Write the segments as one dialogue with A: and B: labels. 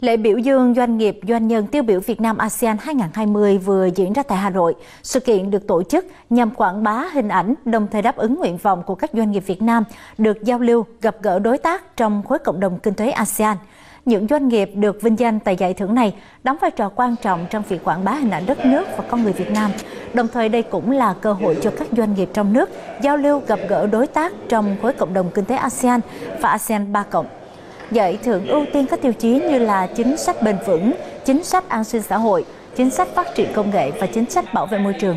A: Lễ biểu dương doanh nghiệp doanh nhân tiêu biểu Việt Nam ASEAN 2020 vừa diễn ra tại Hà Nội. Sự kiện được tổ chức nhằm quảng bá hình ảnh, đồng thời đáp ứng nguyện vọng của các doanh nghiệp Việt Nam được giao lưu, gặp gỡ đối tác trong khối cộng đồng kinh tế ASEAN. Những doanh nghiệp được vinh danh tại giải thưởng này đóng vai trò quan trọng trong việc quảng bá hình ảnh đất nước và con người Việt Nam. Đồng thời đây cũng là cơ hội cho các doanh nghiệp trong nước giao lưu gặp gỡ đối tác trong khối cộng đồng kinh tế ASEAN và ASEAN 3 cộng giải thưởng ưu tiên các tiêu chí như là chính sách bền vững, chính sách an sinh xã hội, chính sách phát triển công nghệ và chính sách bảo vệ môi trường.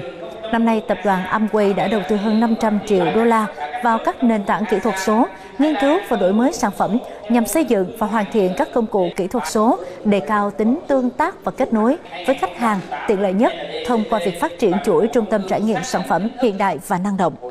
A: Năm nay, tập đoàn Amway đã đầu tư hơn 500 triệu đô la vào các nền tảng kỹ thuật số, nghiên cứu và đổi mới sản phẩm nhằm xây dựng và hoàn thiện các công cụ kỹ thuật số, đề cao tính tương tác và kết nối với khách hàng tiện lợi nhất thông qua việc phát triển chuỗi trung tâm trải nghiệm sản phẩm hiện đại và năng động.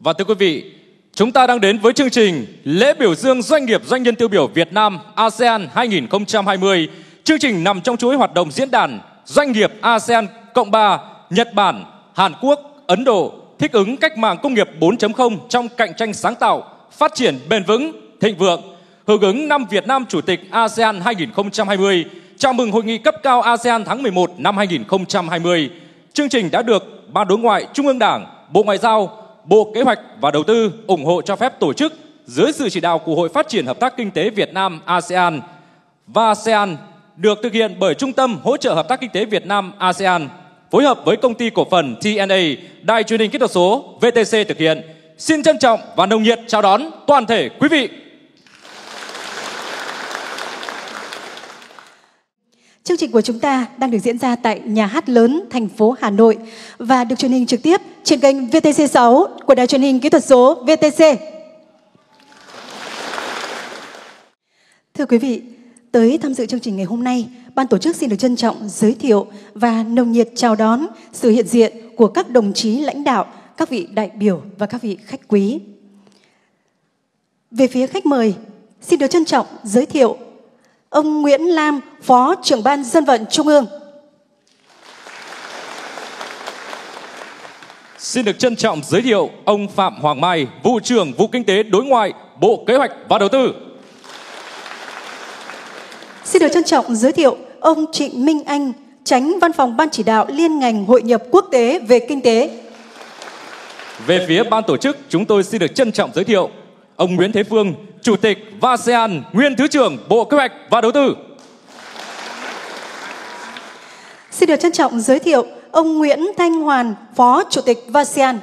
B: Và thưa quý vị, chúng ta đang đến với chương trình lễ biểu dương doanh nghiệp doanh nhân tiêu biểu Việt Nam ASEAN 2020. Chương trình nằm trong chuỗi hoạt động diễn đàn doanh nghiệp ASEAN Cộng 3, Nhật Bản, Hàn Quốc, Ấn Độ thích ứng cách mạng công nghiệp 4.0 trong cạnh tranh sáng tạo, phát triển bền vững, thịnh vượng. Hưởng ứng năm Việt Nam Chủ tịch ASEAN 2020, chào mừng hội nghị cấp cao ASEAN tháng 11 năm 2020. Chương trình đã được Ban Đối ngoại Trung ương Đảng, Bộ Ngoại giao, Bộ Kế hoạch và Đầu tư ủng hộ cho phép tổ chức dưới sự chỉ đạo của Hội Phát triển Hợp tác Kinh tế Việt Nam ASEAN và ASEAN được thực hiện bởi Trung tâm Hỗ trợ Hợp tác Kinh tế Việt Nam ASEAN phối hợp với công ty cổ phần TNA, Đài truyền hình kỹ thuật số VTC thực hiện. Xin trân trọng và nồng nhiệt chào đón toàn thể quý vị
C: Chương trình của chúng ta đang được diễn ra tại nhà hát lớn thành phố Hà Nội và được truyền hình trực tiếp trên kênh VTC6 của Đài truyền hình kỹ thuật số VTC. Thưa quý vị, tới tham dự chương trình ngày hôm nay, ban tổ chức xin được trân trọng giới thiệu và nồng nhiệt chào đón sự hiện diện của các đồng chí lãnh đạo, các vị đại biểu và các vị khách quý. Về phía khách mời, xin được trân trọng giới thiệu Ông Nguyễn Lam, Phó trưởng ban dân vận Trung ương.
B: Xin được trân trọng giới thiệu ông Phạm Hoàng Mai, vụ trưởng vụ kinh tế đối ngoại, Bộ Kế hoạch và Đầu tư.
C: Xin được trân trọng giới thiệu ông Trịnh Minh Anh, tránh văn phòng ban chỉ đạo liên ngành hội nhập quốc tế về kinh tế.
B: Về phía ban tổ chức, chúng tôi xin được trân trọng giới thiệu ông Nguyễn Thế Phương, Chủ tịch VASEAN, nguyên Thứ trưởng Bộ Kế hoạch và Đầu tư.
C: Xin được trân trọng giới thiệu ông Nguyễn Thanh Hoàn, Phó Chủ tịch VASEAN.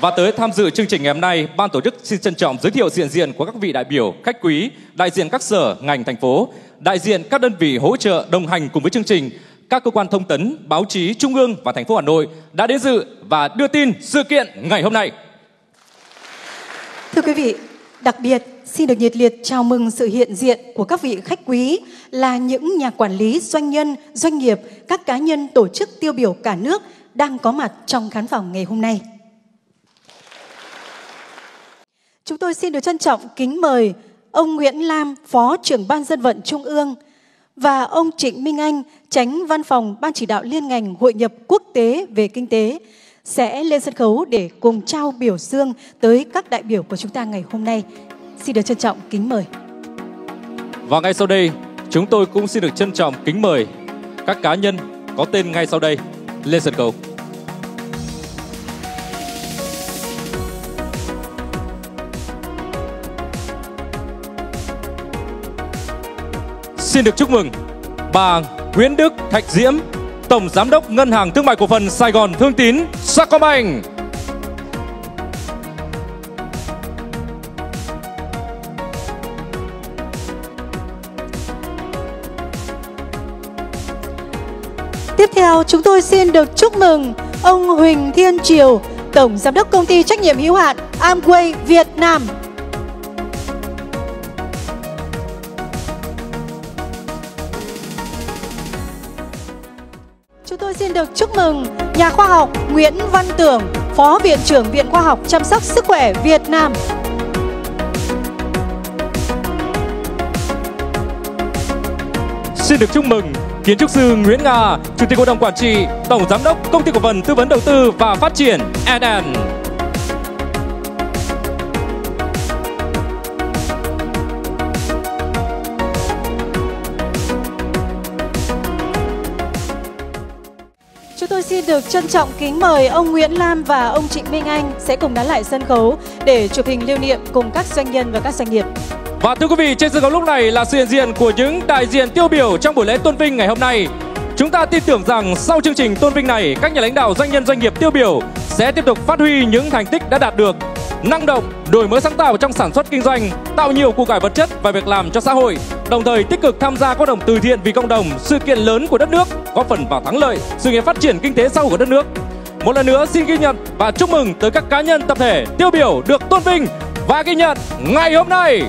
B: Và tới tham dự chương trình ngày hôm nay, ban tổ chức xin trân trọng giới thiệu diện diện của các vị đại biểu, khách quý, đại diện các sở, ngành, thành phố, đại diện các đơn vị hỗ trợ đồng hành cùng với chương trình, các cơ quan thông tấn, báo chí trung ương và thành phố Hà Nội đã đến dự và đưa tin sự kiện ngày hôm nay.
C: Thưa quý vị, đặc biệt xin được nhiệt liệt chào mừng sự hiện diện của các vị khách quý là những nhà quản lý, doanh nhân, doanh nghiệp, các cá nhân tổ chức tiêu biểu cả nước đang có mặt trong khán phòng ngày hôm nay. Chúng tôi xin được trân trọng kính mời ông Nguyễn Lam, Phó trưởng Ban dân vận Trung ương và ông Trịnh Minh Anh, tránh văn phòng Ban chỉ đạo liên ngành hội nhập quốc tế về kinh tế sẽ lên sân khấu để cùng trao biểu dương tới các đại biểu của chúng ta ngày hôm nay. Xin được trân trọng kính mời.
B: Và ngay sau đây, chúng tôi cũng xin được trân trọng kính mời các cá nhân có tên ngay sau đây lên sân khấu. Xin được chúc mừng bà Nguyễn Đức Thạch Diễm Tổng Giám đốc Ngân hàng Thương mại Cổ phần Sài Gòn Thương Tín Sacombank.
C: Tiếp theo, chúng tôi xin được chúc mừng ông Huỳnh Thiên Triều, Tổng Giám đốc Công ty Trách nhiệm hữu hạn Amway Việt Nam. Tôi xin được chúc mừng nhà khoa học Nguyễn Văn Tưởng, Phó Viện trưởng Viện Khoa học Chăm sóc Sức khỏe Việt Nam.
B: Xin được chúc mừng kiến trúc sư Nguyễn Nga, Chủ tịch Hội đồng Quản trị, Tổng Giám đốc Công ty Cổ phần Tư vấn Đầu tư và Phát triển NN.
C: Xin được trân trọng kính mời ông Nguyễn Lam và ông Trịnh Minh Anh sẽ cùng đón lại sân khấu để chụp hình lưu niệm cùng các doanh nhân và các doanh nghiệp.
B: Và thưa quý vị, trên sân khấu lúc này là sự hiện diện của những đại diện tiêu biểu trong buổi lễ tôn vinh ngày hôm nay. Chúng ta tin tưởng rằng sau chương trình tôn vinh này, các nhà lãnh đạo doanh nhân doanh nghiệp tiêu biểu sẽ tiếp tục phát huy những thành tích đã đạt được, năng động, đổi mới sáng tạo trong sản xuất kinh doanh, tạo nhiều củ cải vật chất và việc làm cho xã hội, đồng thời tích cực tham gia các hoạt động từ thiện vì cộng đồng, sự kiện lớn của đất nước, góp phần vào thắng lợi sự nghiệp phát triển kinh tế sau của đất nước. Một lần nữa xin ghi nhận và chúc mừng tới các cá nhân tập thể tiêu biểu được tôn vinh và ghi nhận ngày hôm nay.